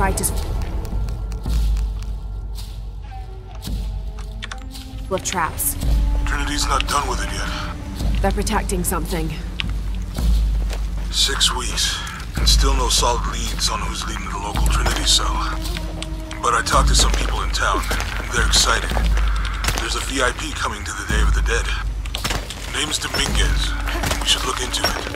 site is full of traps. Trinity's not done with it yet. They're protecting something. Six weeks, and still no solid leads on who's leading the local Trinity cell. But I talked to some people in town, and they're excited. There's a VIP coming to the Day of the Dead. Name's Dominguez. We should look into it.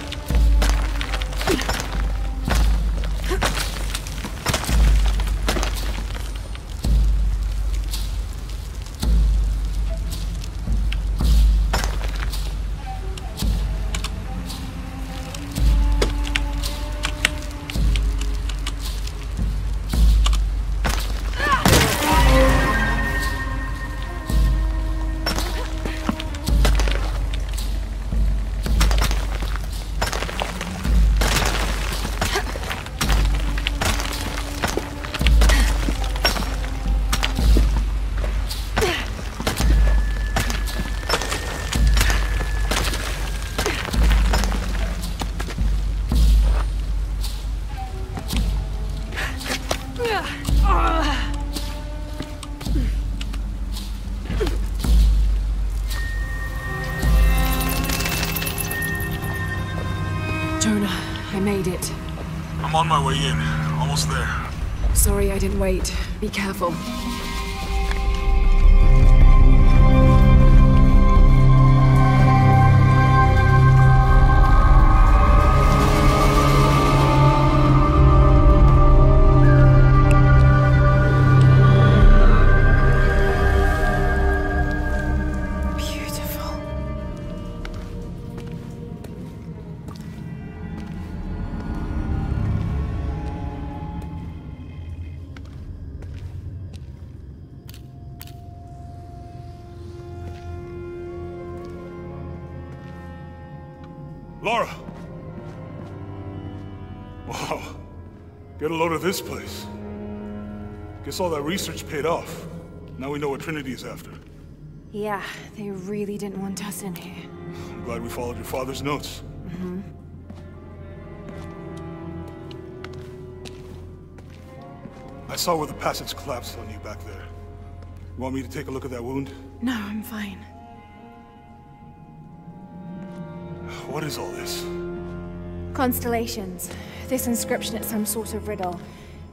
Guess all that research paid off. Now we know what Trinity is after. Yeah, they really didn't want us in here. I'm glad we followed your father's notes. Mm-hmm. I saw where the passage collapsed on you back there. You want me to take a look at that wound? No, I'm fine. What is all this? Constellations. This inscription is some sort of riddle.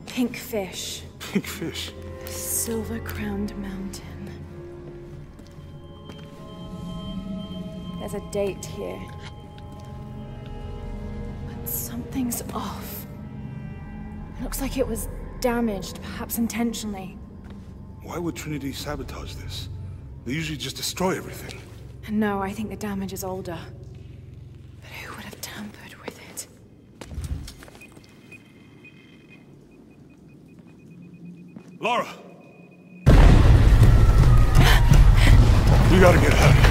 Pink fish. Pink fish. Silver crowned mountain. There's a date here. But something's off. Looks like it was damaged, perhaps intentionally. Why would Trinity sabotage this? They usually just destroy everything. And no, I think the damage is older. But who would have tampered with it? Lara! we gotta get out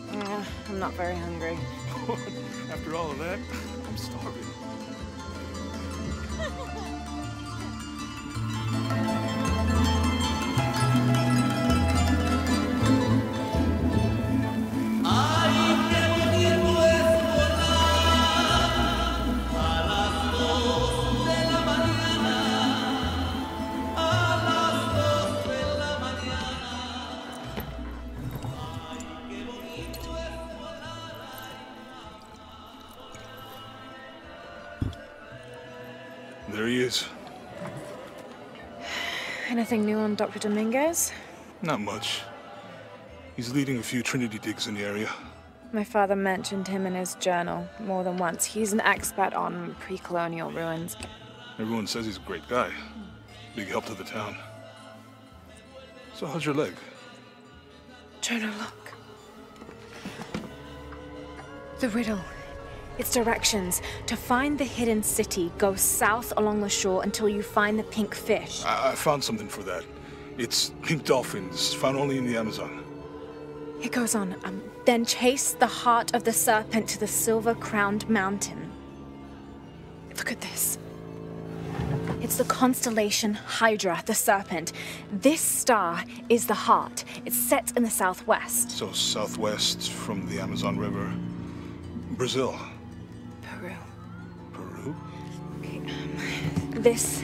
Uh, I'm not very hungry. After all of that, I'm starving. Dr. Dominguez? Not much. He's leading a few Trinity digs in the area. My father mentioned him in his journal more than once. He's an expert on pre colonial ruins. Everyone says he's a great guy. Big help to the town. So, how's your leg? Jonah, look. The riddle. Its directions. To find the hidden city, go south along the shore until you find the pink fish. I, I found something for that. It's pink dolphins, found only in the Amazon. It goes on. Um, then chase the heart of the serpent to the silver crowned mountain. Look at this. It's the constellation Hydra, the serpent. This star is the heart. It's set in the southwest. So, southwest from the Amazon River. Brazil. Peru. Peru? Okay, um, this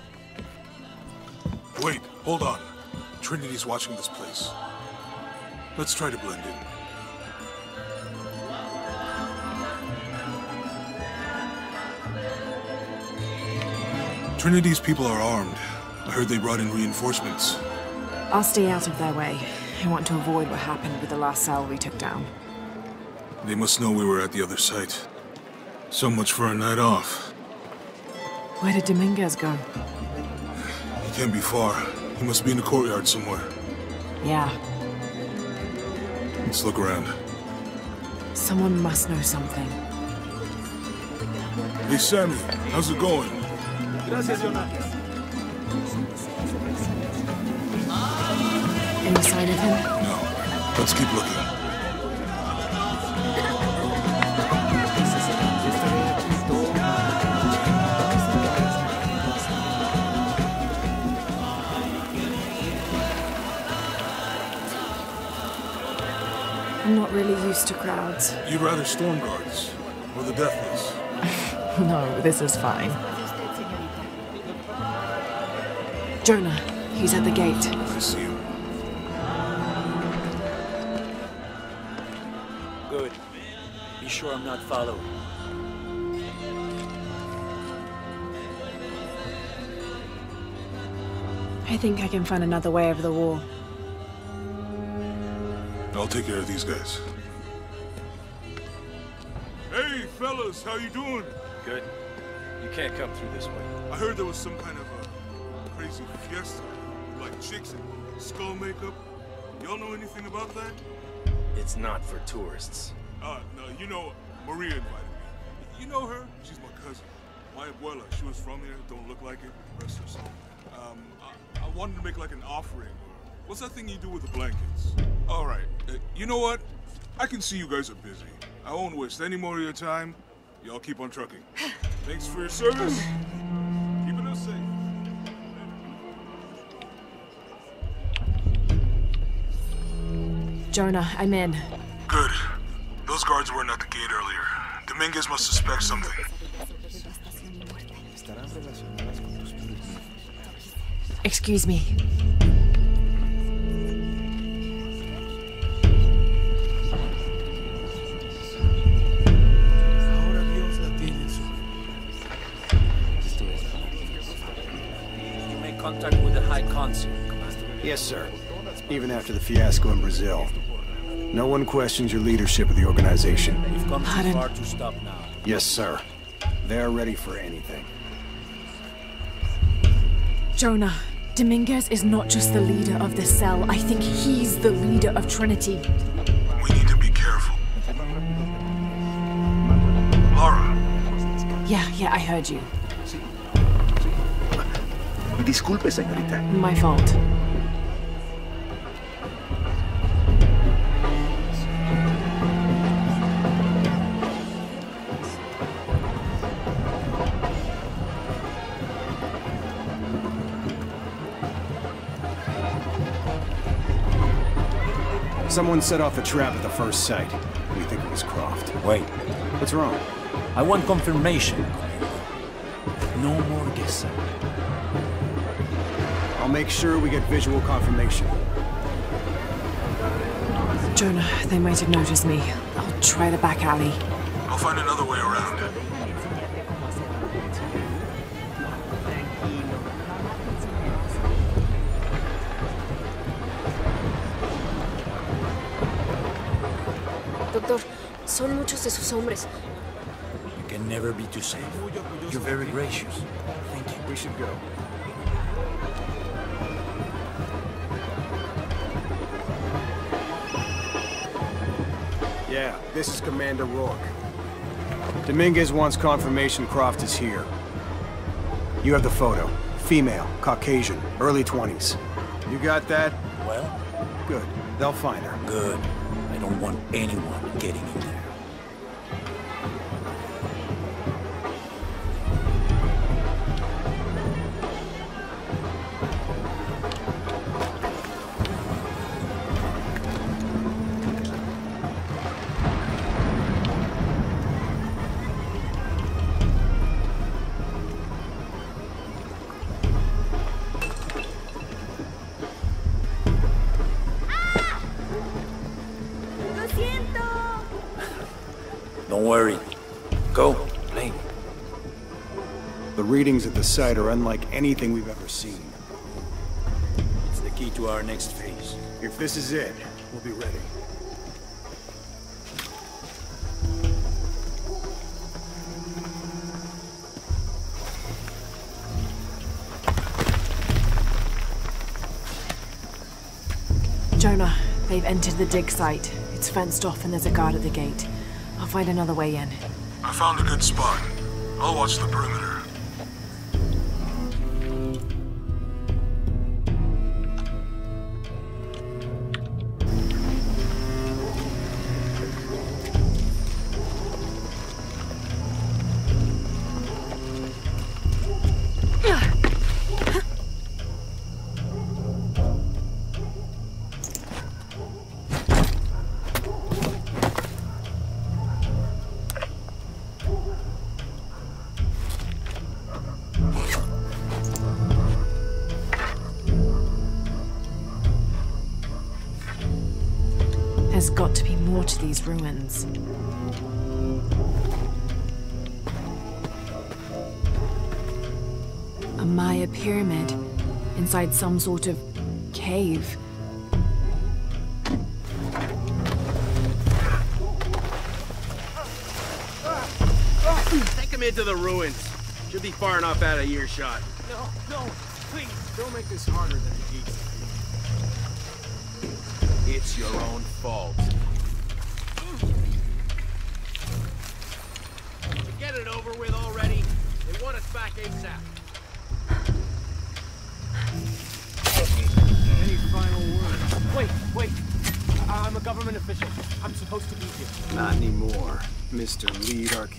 Wait, hold on. Trinity's watching this place. Let's try to blend in. Trinity's people are armed. I heard they brought in reinforcements. I'll stay out of their way. I want to avoid what happened with the last cell we took down. They must know we were at the other site. So much for a night off. Where did Dominguez go? He can't be far. He must be in the courtyard somewhere. Yeah, Let's look around. someone must know something. Hey, Sammy, how's it going? Gracias, Jonah. Any sign of him? No. Let's keep looking. Really used to crowds. You'd rather storm guards or the deathless? No, this is fine. Jonah, he's at the gate. I see him. Good. Be sure I'm not followed. I think I can find another way over the wall. I'll take care of these guys. Hey, fellas, how you doing? Good. You can't come through this way. I heard there was some kind of a crazy fiesta, like chicks and skull makeup. Y'all know anything about that? It's not for tourists. Uh, no, you know, Maria invited me. You know her? She's my cousin. My abuela, she was from here, don't look like it, rest her soul. Um, I, I wanted to make like an offering. What's that thing you do with the blankets? All right, uh, you know what? I can see you guys are busy. I won't waste any more of your time. Y'all keep on trucking. Thanks for your service. Keeping us safe. Jonah, I'm in. Good. Those guards weren't at the gate earlier. Dominguez must suspect something. Excuse me. Contact with the High Consul, Yes, sir. Even after the fiasco in Brazil. No one questions your leadership of the organization. We've come too Pardon? far to stop now. Yes, sir. They're ready for anything. Jonah, Dominguez is not just the leader of the cell. I think he's the leader of Trinity. We need to be careful. Lara, Yeah, yeah, I heard you. Disculpe, señorita. My fault. Someone set off a trap at the first site. We think it was Croft. Wait, What's wrong? I want confirmation. No more guessing. I'll make sure we get visual confirmation. Jonah, they might have noticed me. I'll try the back alley. I'll find another way around. Doctor, son muchos de sus hombres. You can never be too safe. You're very gracious. Thank you. We should go. This is Commander Rourke. Dominguez wants confirmation Croft is here. You have the photo. Female, Caucasian, early 20s. You got that? Well, Good. They'll find her. good. I don't want anyone getting in worry. Go, Blaine. The readings at the site are unlike anything we've ever seen. It's the key to our next phase. If this is it, we'll be ready. Jonah, they've entered the dig site. It's fenced off and there's a guard at the gate. I'll find another way in. I found a good spot. I'll watch the perimeter. Inside some sort of cave. Take him into the ruins. Should be far enough out of earshot. No, no, please, don't make this harder than it needs to be. It's your own fault.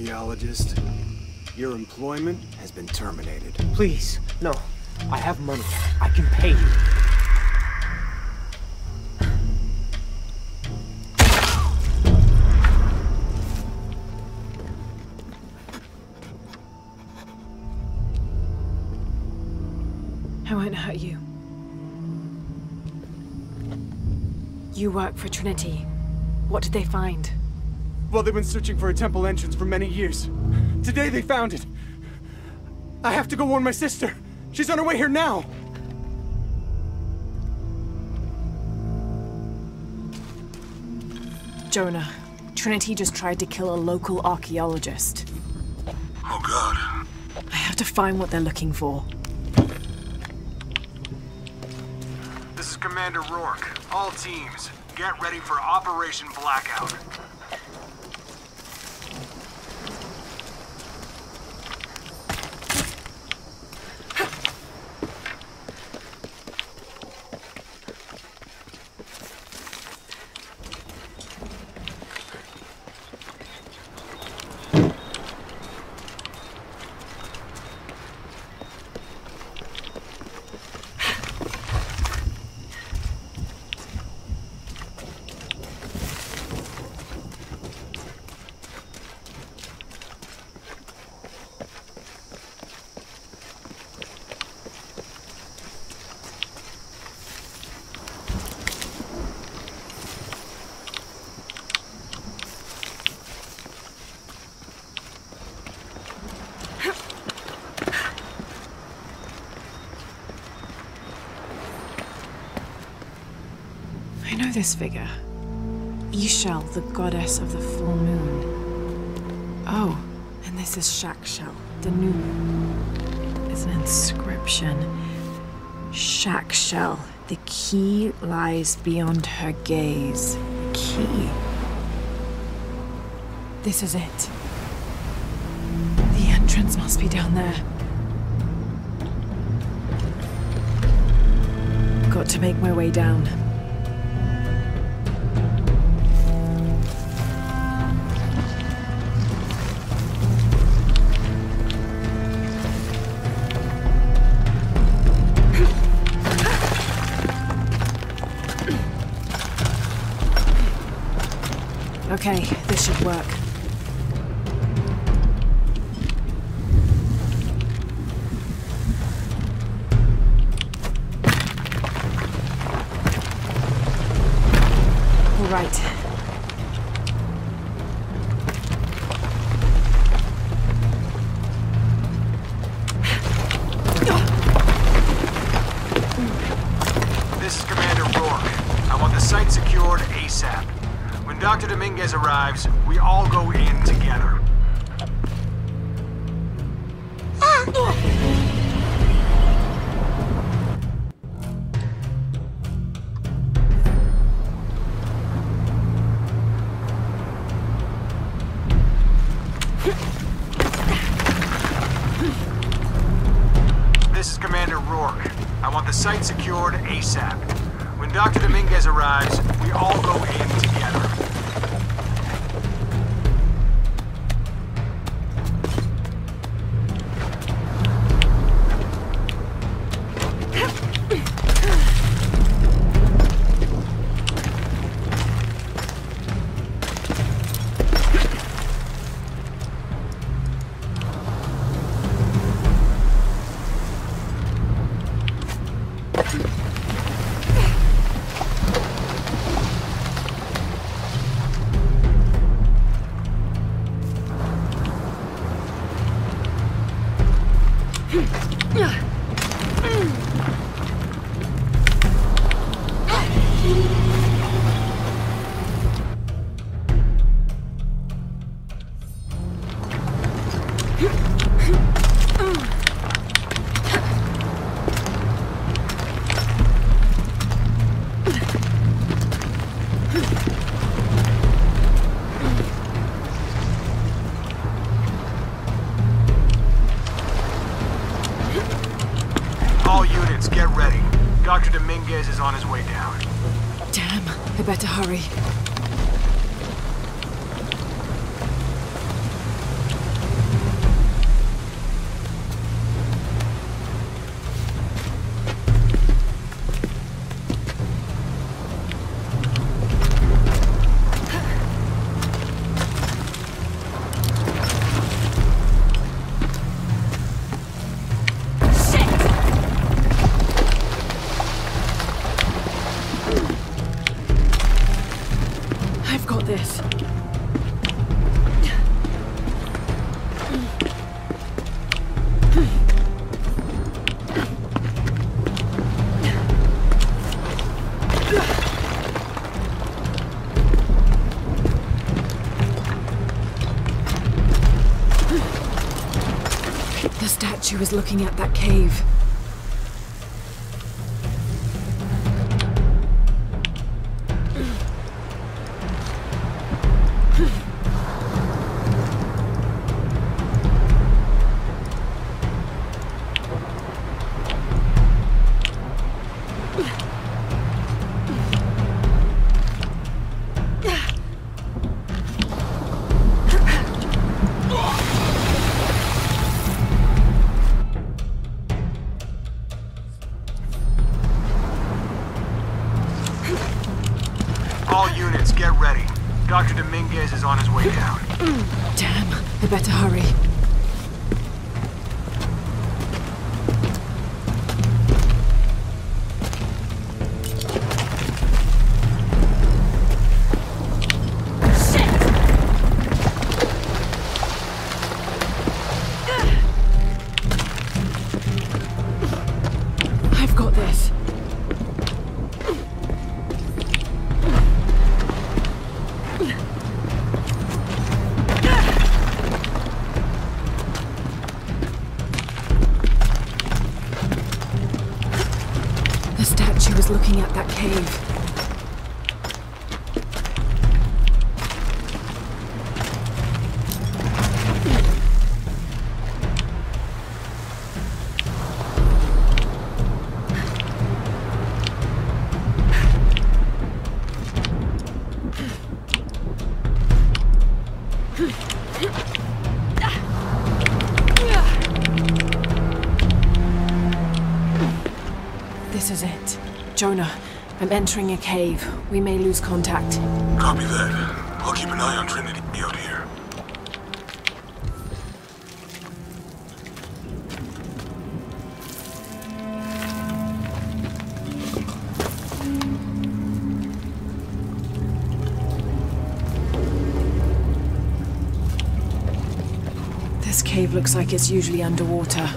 Archaeologist. Your employment has been terminated. Please, no. I have money. I can pay you. I won't hurt you. You work for Trinity. What did they find? Well, they've been searching for a temple entrance for many years. Today they found it. I have to go warn my sister. She's on her way here now. Jonah, Trinity just tried to kill a local archaeologist. Oh god. I have to find what they're looking for. This is Commander Rourke. All teams, get ready for Operation Blackout. This figure. Ix Chel, the goddess of the full moon. Oh, and this is Chak Chel, the new. It's an inscription. Chak Chel, the key lies beyond her gaze. Key. This is it. The entrance must be down there. Got to make my way down. Okay, this should work. All right. Arrives, I've this. The statue is looking at that cave. Entering a cave. We may lose contact. Copy that. I'll keep an eye on Trinity out here. This cave looks like it's usually underwater.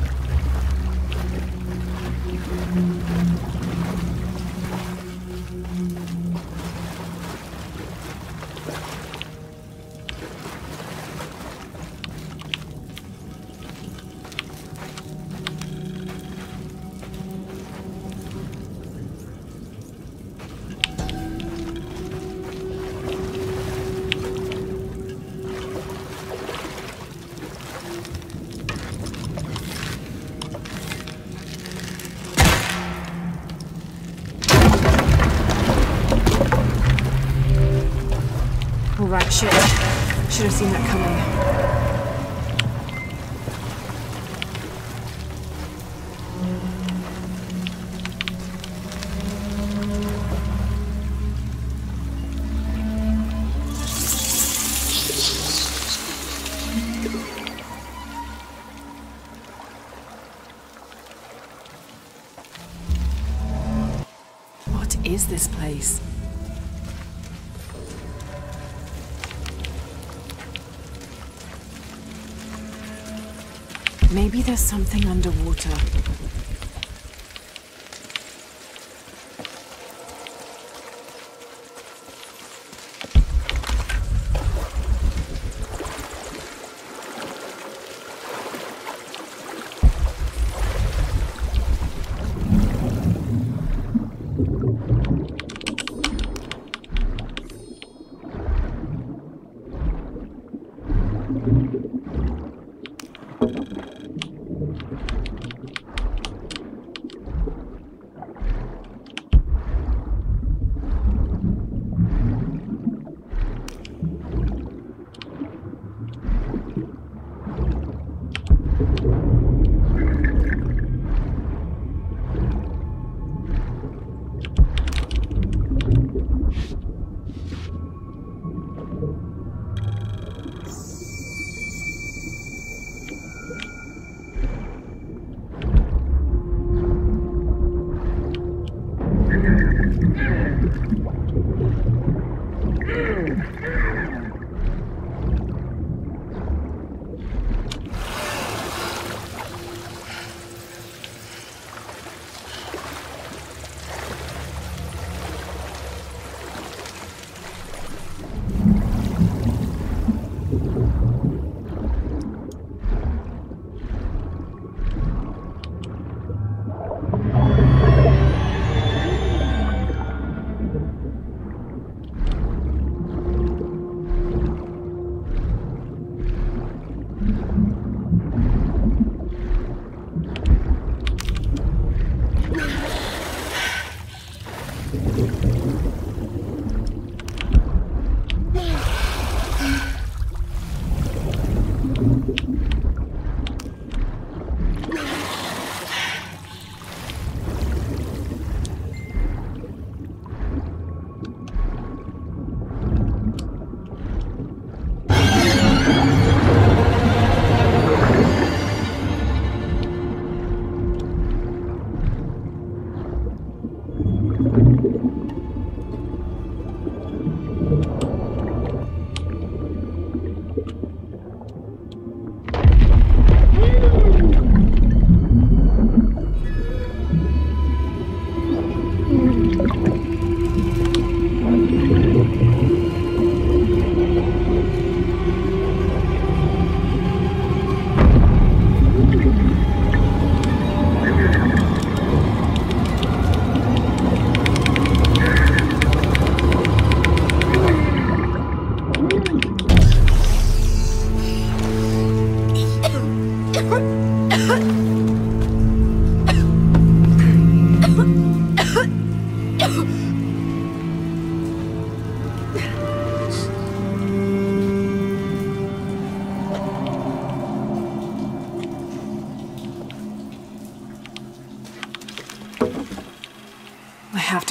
Something underwater.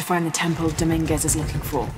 Find the temple Dominguez is looking for.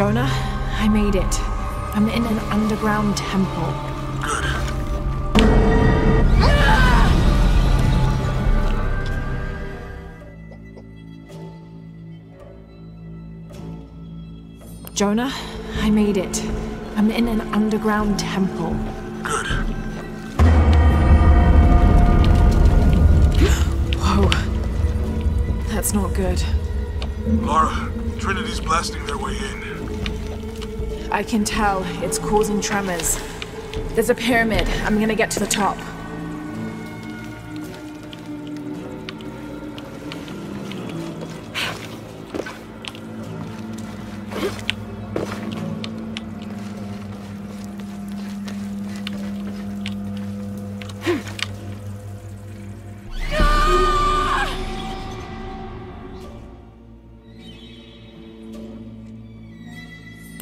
Jonah, I made it. I'm in an underground temple. Jonah, I made it. I'm in an underground temple. Good. Whoa. That's not good. Lara, Trinity's blasting their way in. I can tell. It's causing tremors. There's a pyramid. I'm gonna get to the top.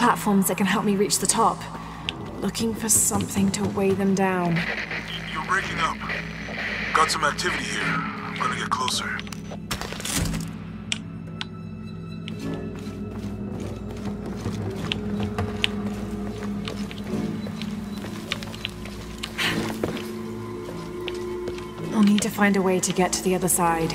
Platforms that can help me reach the top. Looking for something to weigh them down. You're breaking up. Got some activity here. I'm gonna get closer. I'll need to find a way to get to the other side.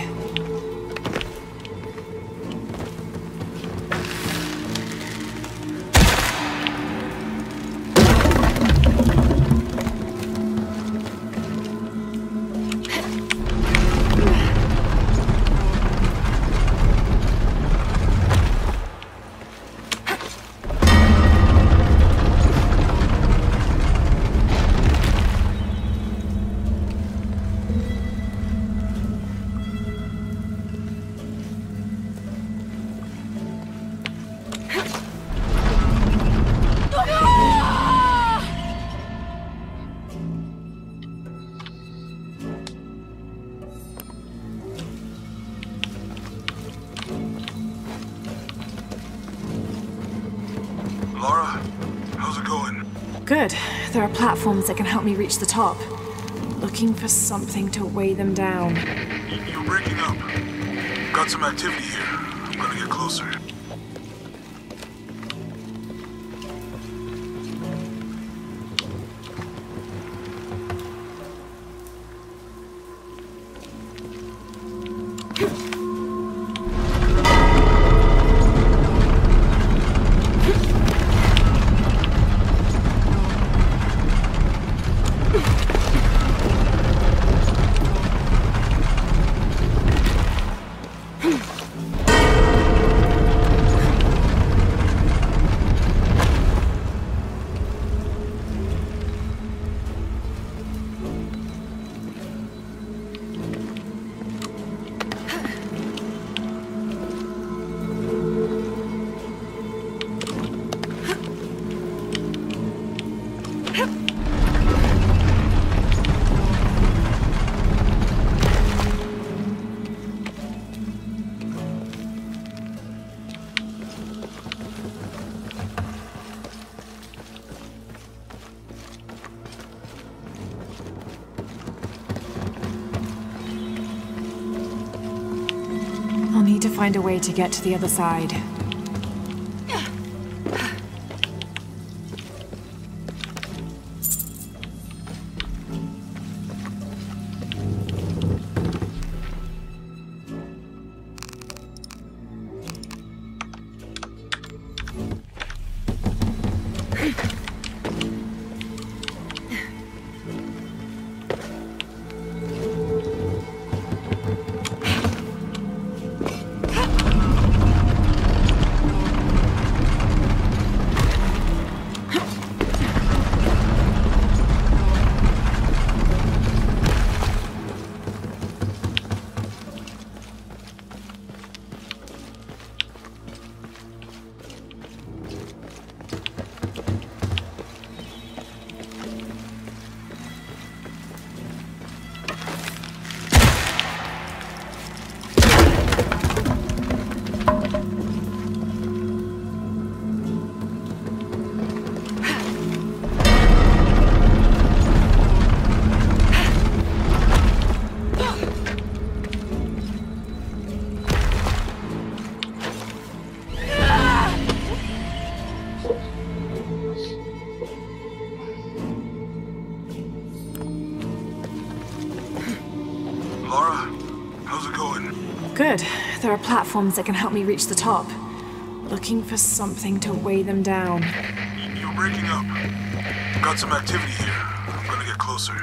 Lara, how's it going? Good. There are platforms that can help me reach the top. Looking for something to weigh them down. You're breaking up. Got some activity here. I'm gonna get closer. Find a way to get to the other side. Platforms that can help me reach the top. Looking for something to weigh them down. You're breaking up. Got some activity here. I'm gonna get closer.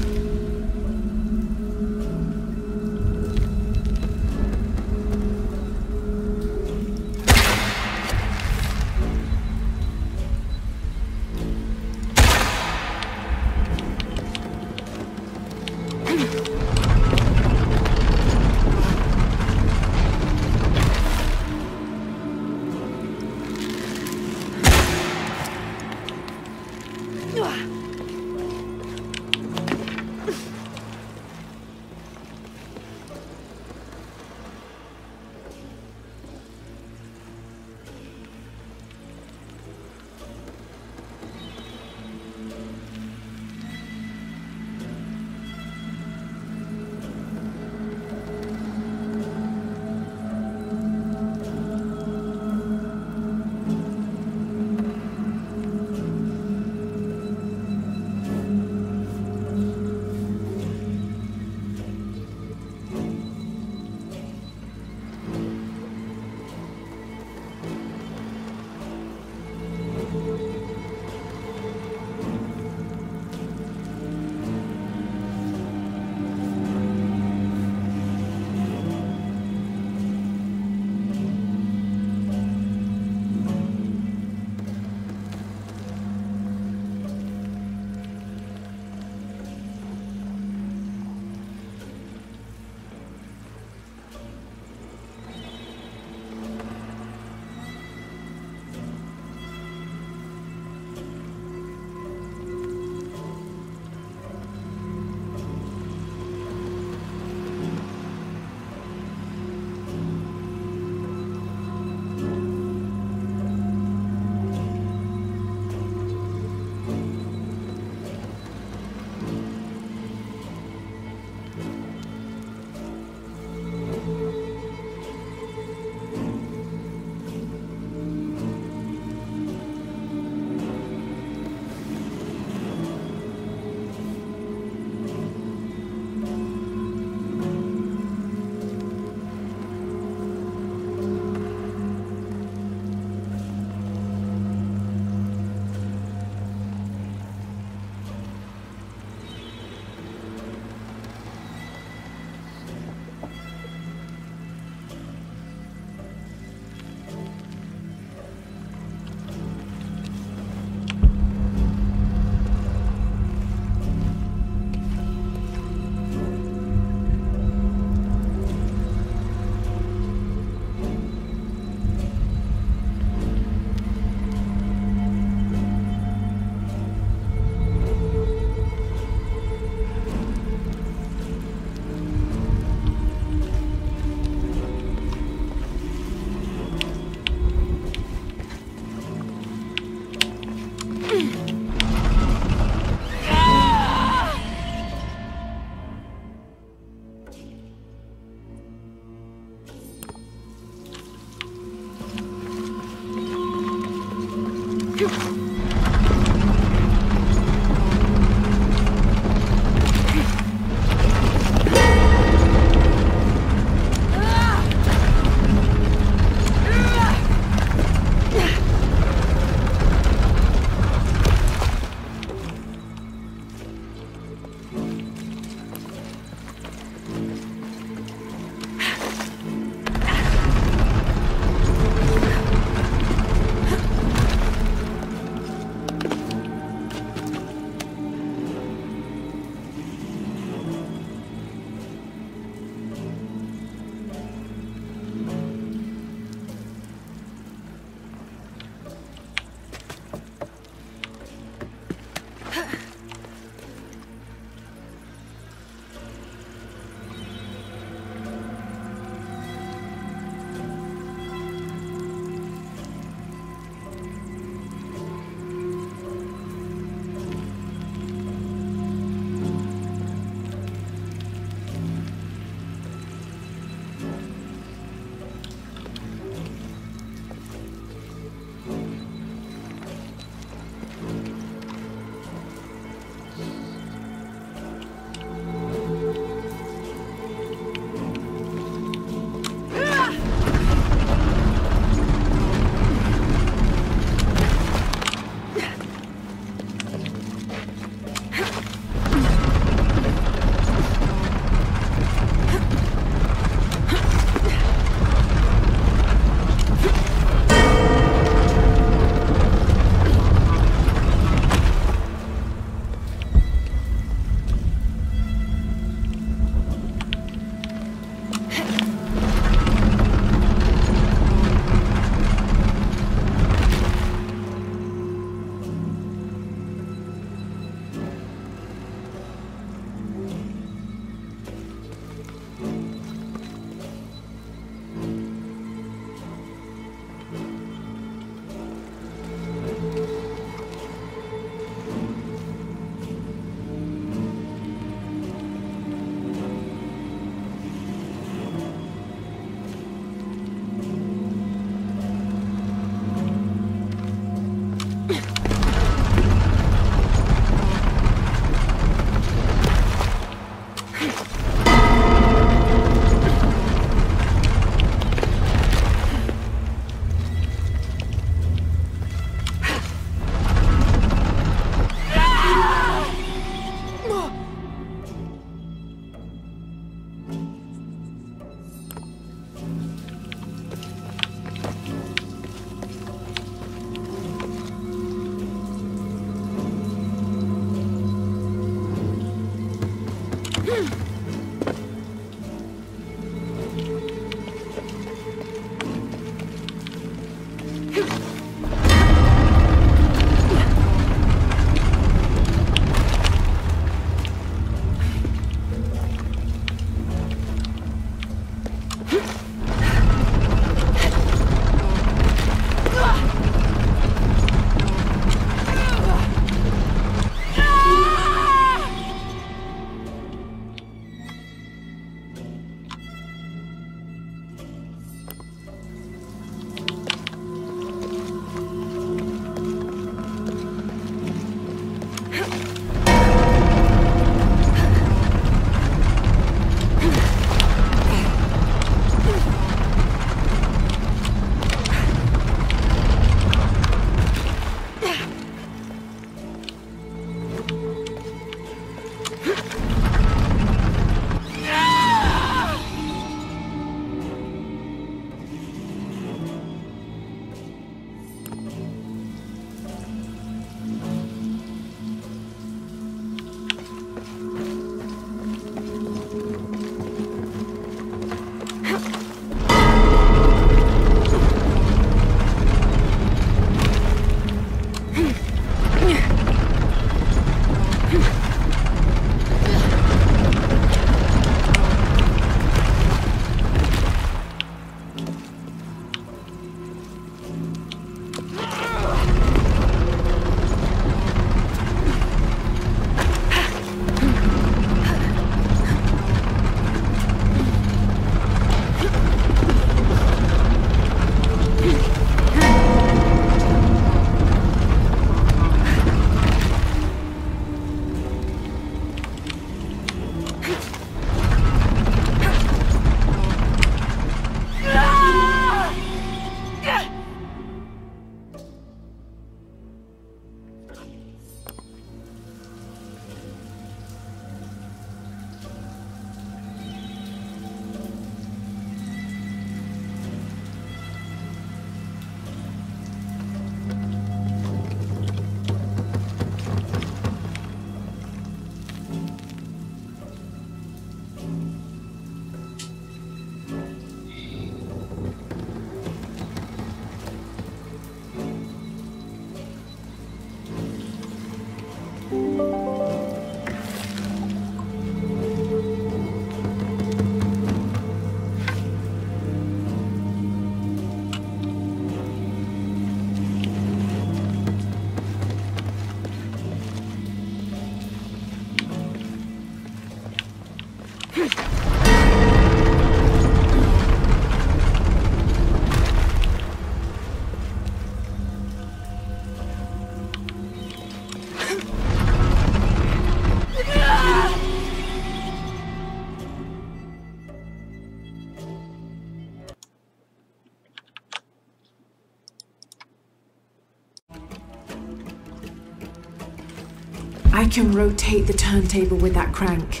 Can rotate the turntable with that crank.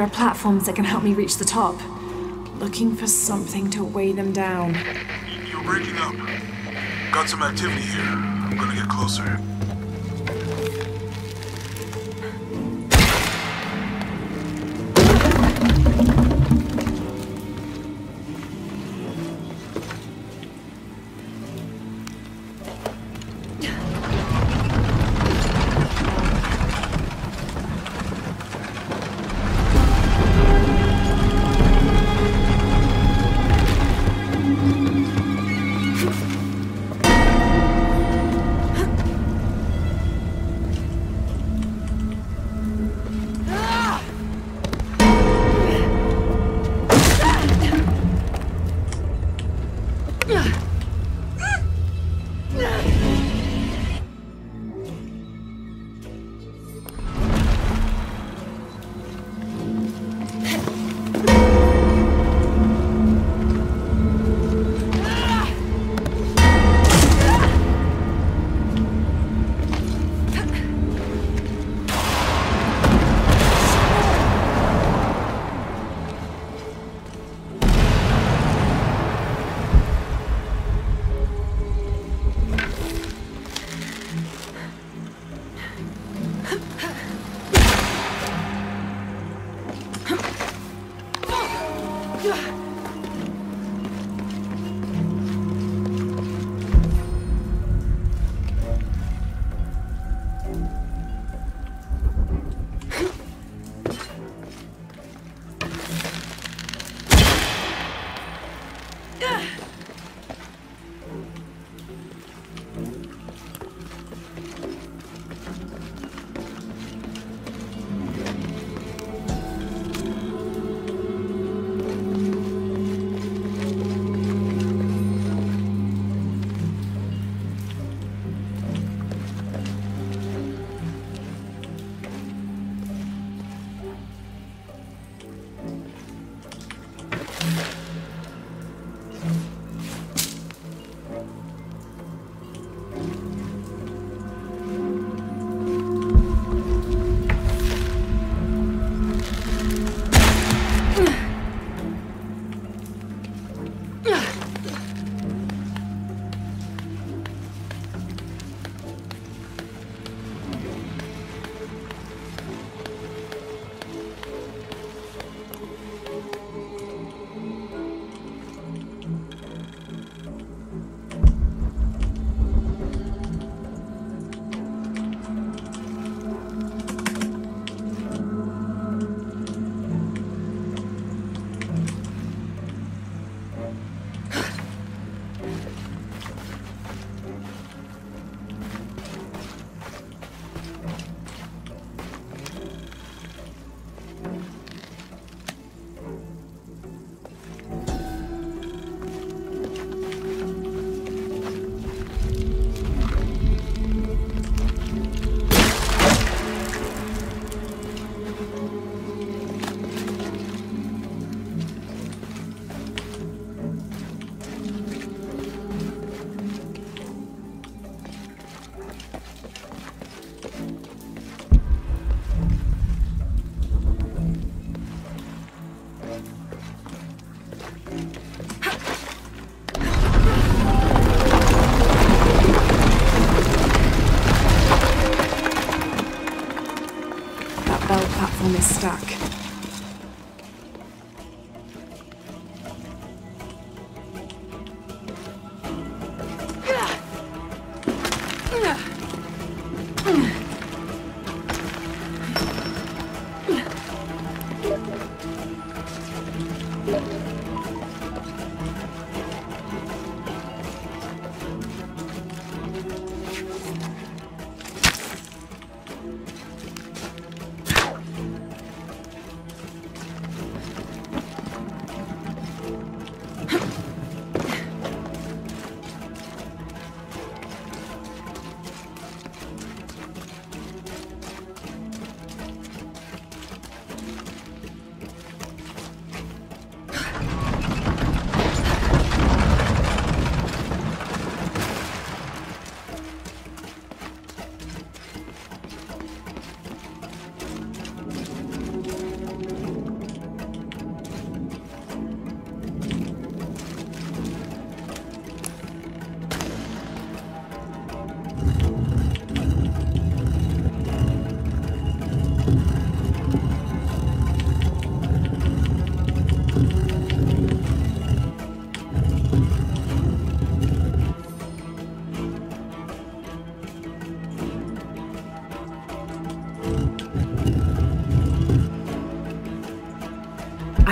There are platforms that can help me reach the top. Looking for something to weigh them down. You're breaking up. Got some activity here. I'm gonna get closer.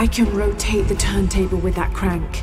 I can rotate the turntable with that crank.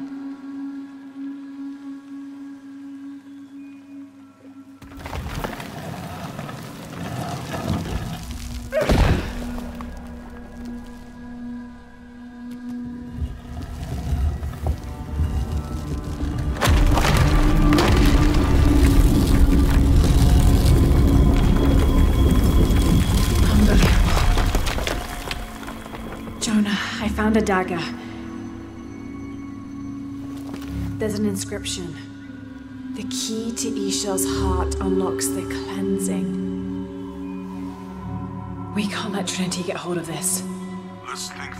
Found a dagger. There's an inscription. The key to Ix Chel's heart unlocks the cleansing. We can't let Trinity get hold of this. This through.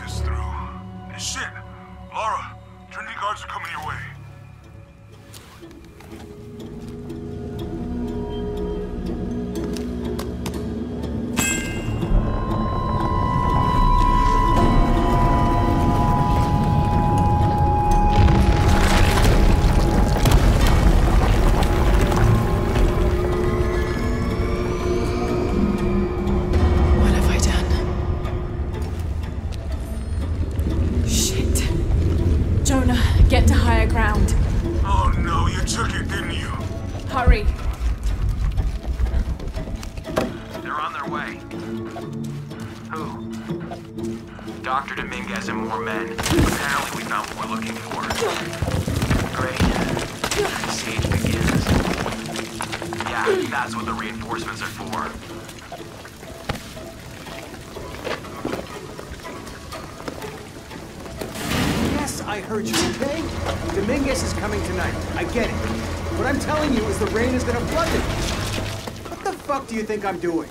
Think I'm doing?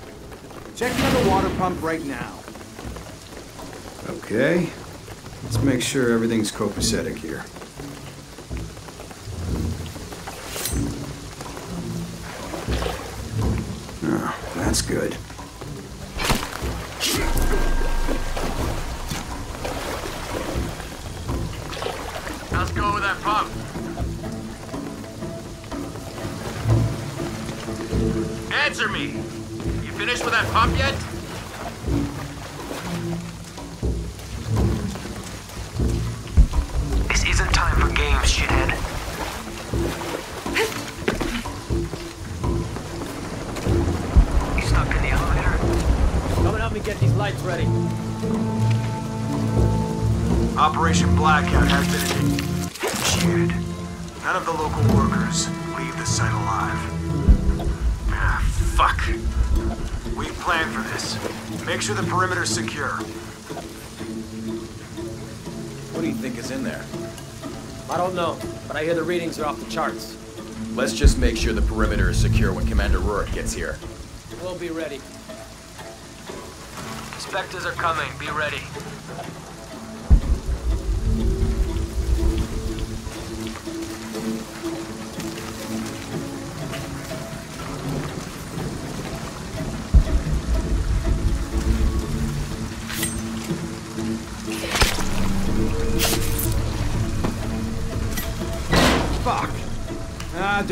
Check the water pump right now. Okay. Let's make sure everything's copacetic here. This isn't time for games, shithead. You stuck in the elevator? Come and help me get these lights ready. Operation Blackout has been initiated. None of the local workers leave the site alive. Ah, fuck. We planned for this. Make sure the perimeter's secure. What do you think is in there? I don't know, but I hear the readings are off the charts. Let's just make sure the perimeter is secure when Commander Rourke gets here. We'll be ready. Spectres are coming. Be ready.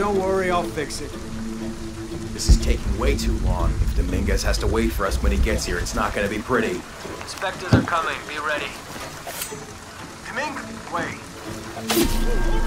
Don't worry, I'll fix it. This is taking way too long. If Dominguez has to wait for us when he gets here, it's not gonna be pretty. Spectres are coming. Be ready. Domingue, wait.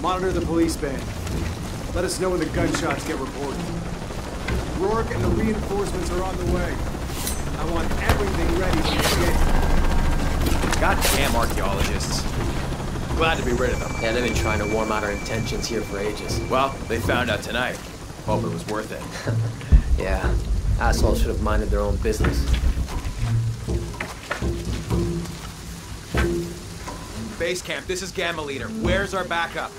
Monitor the police band. Let us know when the gunshots get reported. Rourke and the reinforcements are on the way. I want everything ready when they get here. Goddamn archaeologists. Glad to be rid of them. Yeah, they've been trying to warm out our intentions here for ages. Well, they found out tonight. Hope it was worth it. Yeah, assholes should have minded their own business. Base camp, this is Gamma Leader. Where's our backup?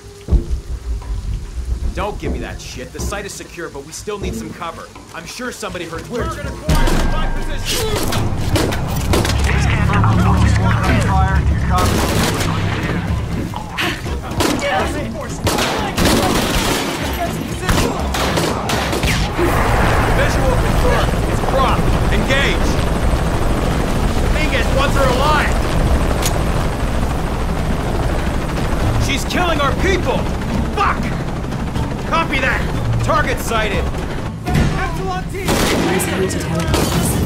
Don't give me that shit. The site is secure, but we still need some cover. I'm sure somebody heard. We're gonna my position. Visual confirmed. It's Croft. Engage. Dominguez wants her alive. She's killing our people. Fuck. Copy that. Target sighted. Where's the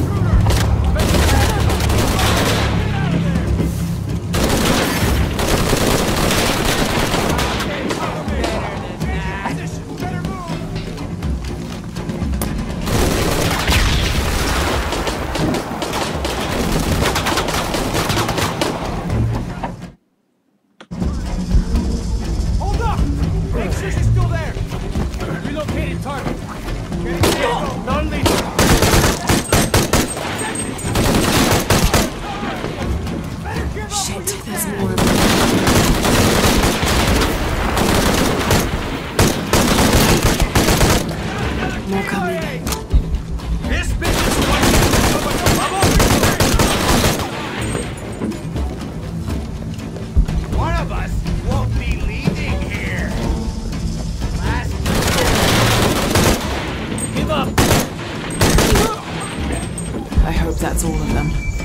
them.